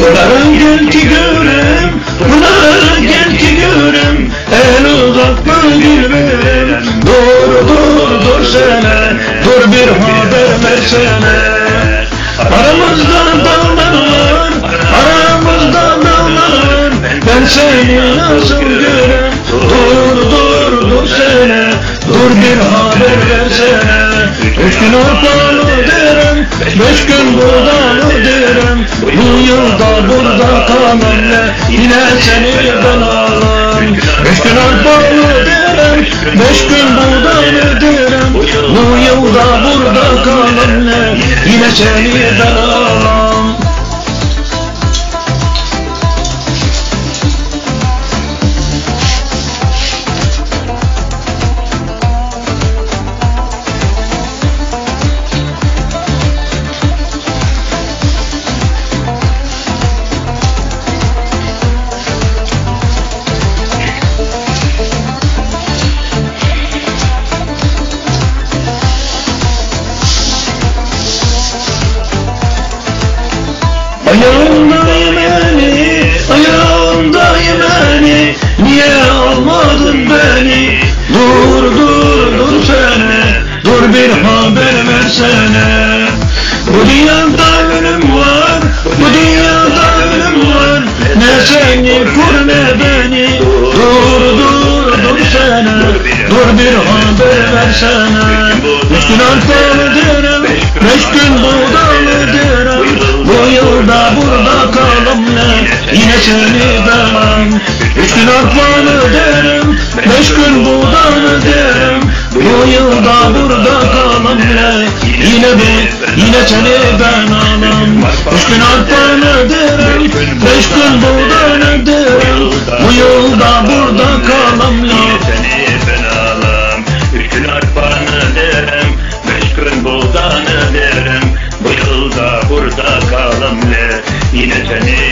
gel ki görem Pınar gel ki görem El uzatma gülüm Dur dur dur sene Dur bir haber versene. Aramızda dağlar Aramızda dağlar Ben seni nasıl görem? Dur dur dur sene Dur bir haber versene. Üç gün ortalı derim Beş gün buradan derim Bu yılda burada kalan ne? Yine seni ben alam Beş gün ortalı derim Beş gün buradan derim Bu yılda burada kalan ne? Yine seni ben alam Ayağımda yemeni, ayağımda yemeni Niye almadın beni? Dur dur dur sene, dur bir haber versene. Bu dünyada ölüm var, bu dünyada ölüm var. Ne seni kur ne beni. Dur dur dur sene, dur bir haber versene. Üç gün derim, beş gün buğdalı seni ben Üç gün arpalı derim Beş gün buğdalı derim Bu yılda burada kalım ne Yine bu Yine seni ben alam Üç gün arpanı derim Beş gün buğdanı derim Bu yılda burada kalım ne Yine seni